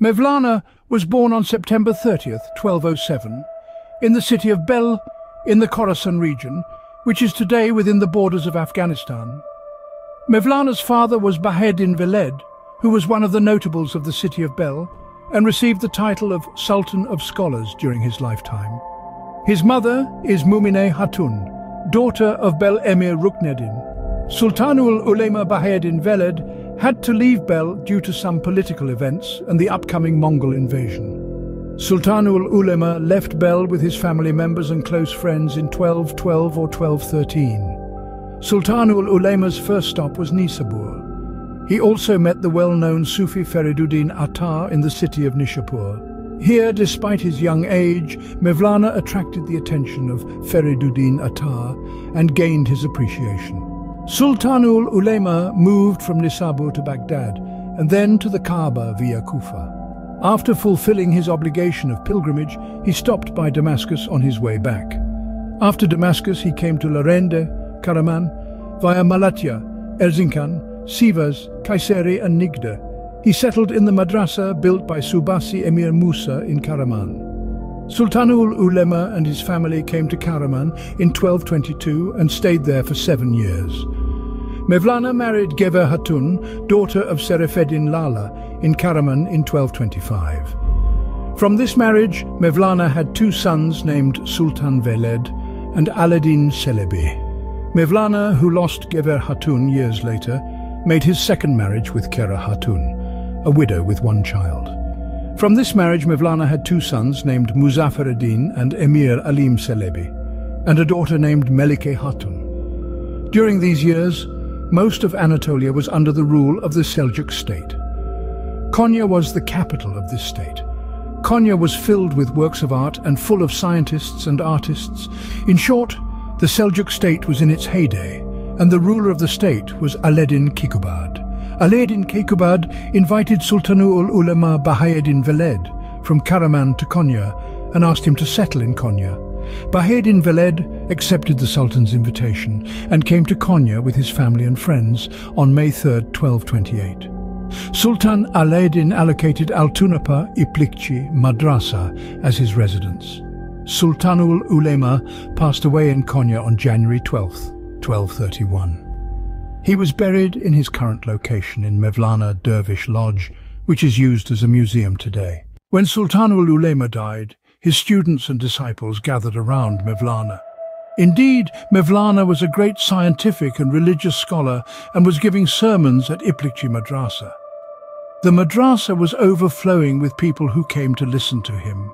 Mevlana was born on September 30th, 1207, in the city of Bel in the Khorasan region, which is today within the borders of Afghanistan. Mevlana's father was Bahedin Veled, who was one of the notables of the city of Bel and received the title of Sultan of Scholars during his lifetime. His mother is Mumine Hatun, daughter of Bel Emir Rukneddin. Sultanul Ulema Bahedin Veled had to leave Bel due to some political events and the upcoming Mongol invasion. Sultanul Ulema left Bel with his family members and close friends in 1212 or 1213. Sultanul Ulema's first stop was Nisabur. He also met the well-known Sufi Feriduddin Attar in the city of Nishapur. Here, despite his young age, Mevlana attracted the attention of Feriduddin Attar and gained his appreciation. Sultanul Ulema moved from Nisabur to Baghdad and then to the Kaaba via Kufa. After fulfilling his obligation of pilgrimage, he stopped by Damascus on his way back. After Damascus, he came to Larende, Karaman, via Malatya, Erzincan, Sivas, Kayseri and Nigda. He settled in the madrasa built by Subasi Emir Musa in Karaman. Sultanul Ulema and his family came to Karaman in 1222 and stayed there for seven years. Mevlana married Gever Hatun, daughter of Serefeddin Lala, in Karaman in 1225. From this marriage, Mevlana had two sons named Sultan Veled and Aladdin Celebi. Mevlana, who lost Gever Hatun years later, made his second marriage with Kera Hatun, a widow with one child. From this marriage, Mevlana had two sons named Muzaffareddin and Emir Alim Celebi, and a daughter named Melike Hatun. During these years, most of Anatolia was under the rule of the Seljuk state. Konya was the capital of this state. Konya was filled with works of art and full of scientists and artists. In short, the Seljuk state was in its heyday, and the ruler of the state was Alaeddin Keykubad. Alaeddin Keykubad invited Sultanul Ulema Bahayedin Veled from Karaman to Konya and asked him to settle in Konya. Bahayedin Veled accepted the Sultan's invitation and came to Konya with his family and friends on May 3, 1228. Sultan Alaeddin allocated Altunapa Iplikchi Madrasa as his residence. Sultanul Ulema passed away in Konya on January 12, 1231. He was buried in his current location in Mevlana Dervish Lodge, which is used as a museum today. When Sultanul Ulema died, his students and disciples gathered around Mevlana. Indeed, Mevlana was a great scientific and religious scholar and was giving sermons at Iplikchi Madrasa. The madrasa was overflowing with people who came to listen to him.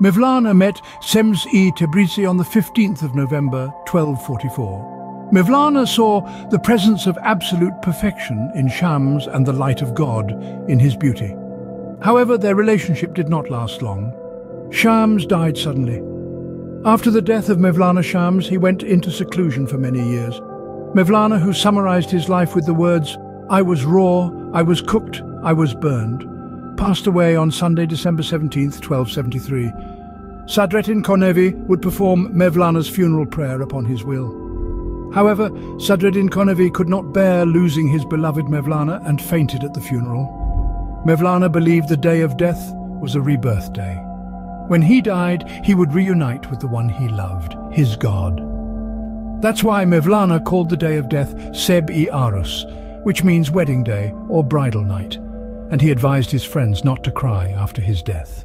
Mevlana met Sems-i Tebrizi on the 15th of November 1244. Mevlana saw the presence of absolute perfection in Shams and the light of God in his beauty. However, their relationship did not last long. Shams died suddenly. After the death of Mevlana Shams, he went into seclusion for many years. Mevlana, who summarized his life with the words, I was raw, I was cooked, I was burned, passed away on Sunday, December 17, 1273. Sadreddin Konevi would perform Mevlana's funeral prayer upon his will. However, Sadreddin Konevi could not bear losing his beloved Mevlana and fainted at the funeral. Mevlana believed the day of death was a rebirth day. When he died, he would reunite with the one he loved, his God. That's why Mevlana called the day of death Seb-i Arus, which means wedding day or bridal night, and he advised his friends not to cry after his death.